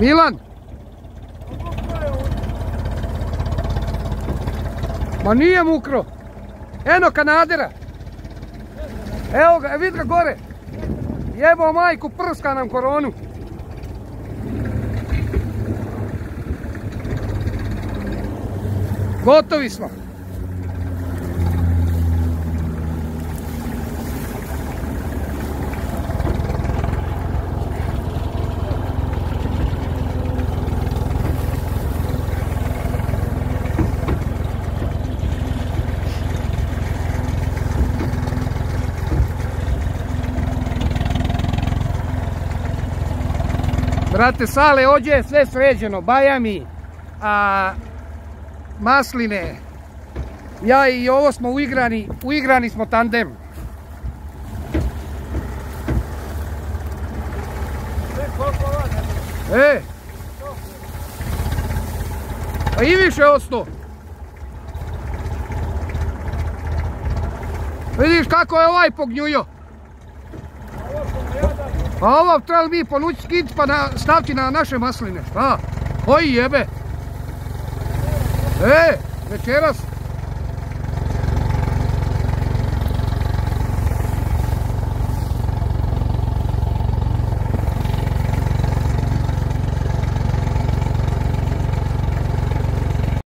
Milan! Ma nije mukro. Eno kanadera. Evo ga, vidi ga gore. Jebo majku, prska nam koronu. Gotovi smo. Brate, sale, ođe je sve sređeno, bajami, a, masline. Ja i ovo smo uigrani, uigrani smo tandem. E! Pa i više osto. Vidiš kako je ovaj pognjujo. A ovo trebali mi ponući skit pa na, na naše masline, šta? Oj jebe! E, večeras